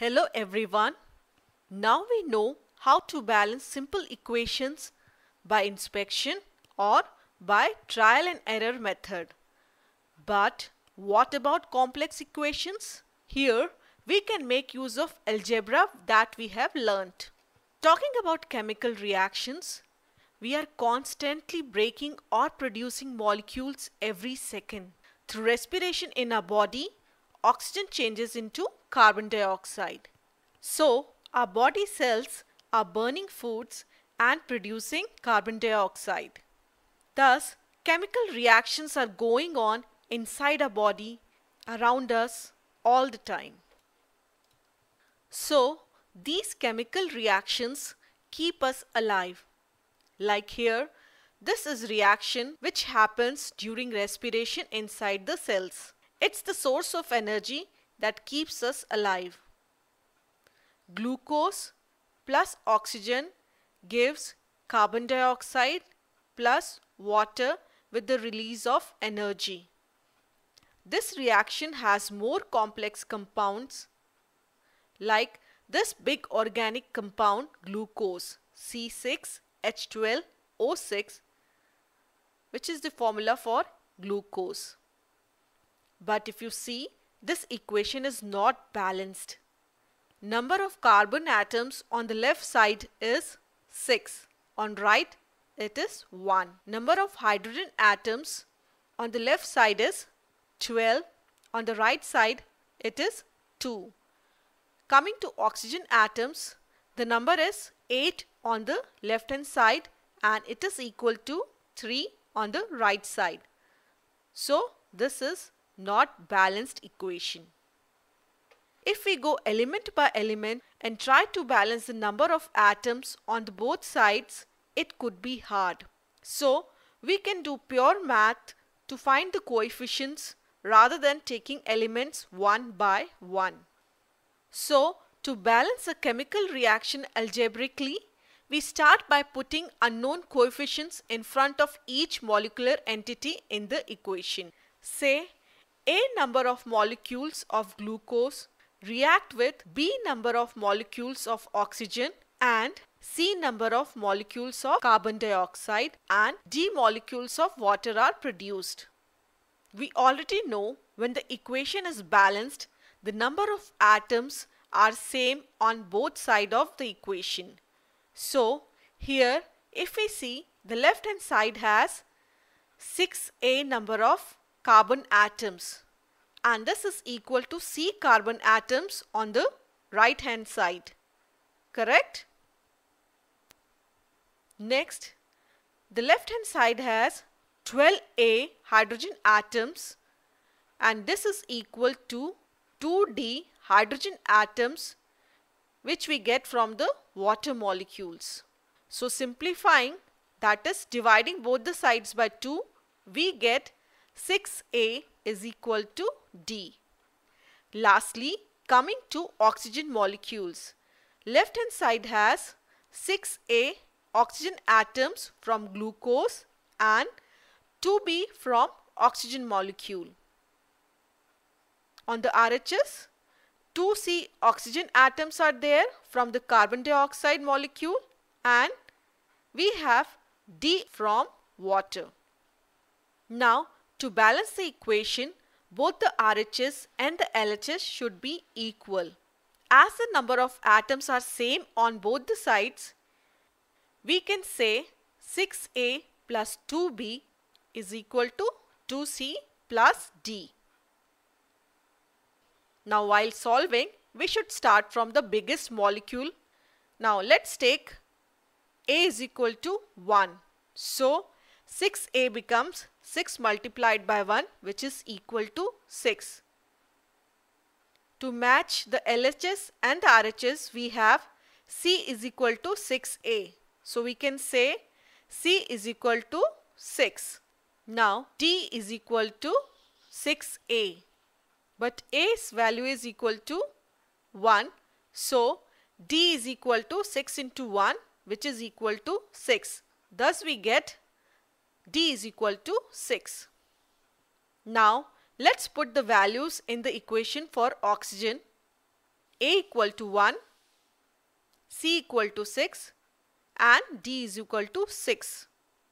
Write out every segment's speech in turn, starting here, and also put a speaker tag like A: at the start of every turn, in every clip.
A: Hello everyone. Now we know how to balance simple equations by inspection or by trial and error method. But what about complex equations? Here we can make use of algebra that we have learnt. Talking about chemical reactions, we are constantly breaking or producing molecules every second. Through respiration in our body, oxygen changes into carbon dioxide. So, our body cells are burning foods and producing carbon dioxide. Thus, chemical reactions are going on inside our body, around us, all the time. So, these chemical reactions keep us alive. Like here, this is reaction which happens during respiration inside the cells. It's the source of energy that keeps us alive. Glucose plus oxygen gives carbon dioxide plus water with the release of energy. This reaction has more complex compounds like this big organic compound glucose C6H12O6 which is the formula for glucose. But if you see this equation is not balanced. Number of carbon atoms on the left side is 6. On right it is 1. Number of hydrogen atoms on the left side is 12. On the right side it is 2. Coming to oxygen atoms, the number is 8 on the left hand side and it is equal to 3 on the right side. So this is not balanced equation. If we go element by element and try to balance the number of atoms on the both sides, it could be hard. So we can do pure math to find the coefficients rather than taking elements one by one. So to balance a chemical reaction algebraically, we start by putting unknown coefficients in front of each molecular entity in the equation. Say A number of molecules of glucose react with B number of molecules of oxygen and C number of molecules of carbon dioxide and D molecules of water are produced. We already know when the equation is balanced, the number of atoms are same on both side of the equation. So here if we see the left hand side has 6a number of carbon atoms and this is equal to C carbon atoms on the right hand side. Correct? Next, the left hand side has 12A hydrogen atoms and this is equal to 2D hydrogen atoms which we get from the water molecules. So simplifying that is dividing both the sides by 2 we get 6A is equal to D. Lastly, coming to oxygen molecules. Left hand side has 6A oxygen atoms from glucose and 2B from oxygen molecule. On the RHS, 2C oxygen atoms are there from the carbon dioxide molecule and we have D from water. Now to balance the equation, both the RHS and the LHS should be equal. As the number of atoms are same on both the sides, we can say 6A plus 2B is equal to 2C plus D. Now while solving, we should start from the biggest molecule. Now let's take A is equal to 1. So 6A becomes 6 multiplied by 1 which is equal to 6. To match the LHS and the RHS we have C is equal to 6A. So we can say C is equal to 6. Now D is equal to 6A. But A's value is equal to 1. So D is equal to 6 into 1 which is equal to 6. Thus we get D is equal to 6. Now let's put the values in the equation for oxygen. a equal to 1, c equal to 6 and d is equal to 6.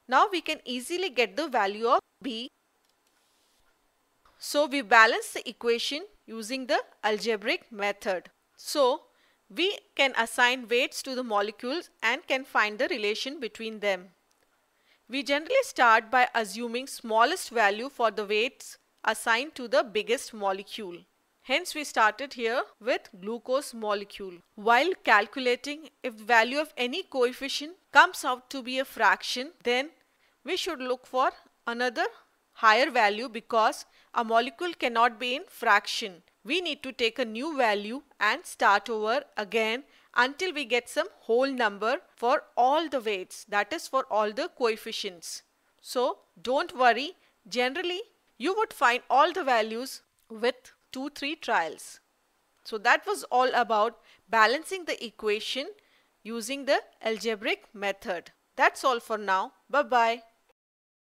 A: Now we can easily get the value of b. So we balance the equation using the algebraic method. So we can assign weights to the molecules and can find the relation between them. We generally start by assuming smallest value for the weights assigned to the biggest molecule. Hence we started here with glucose molecule. While calculating if the value of any coefficient comes out to be a fraction then we should look for another higher value because a molecule cannot be in fraction. We need to take a new value and start over again until we get some whole number for all the weights that is for all the coefficients. So don't worry generally you would find all the values with 2-3 trials. So that was all about balancing the equation using the algebraic method. That's all for now. Bye-bye.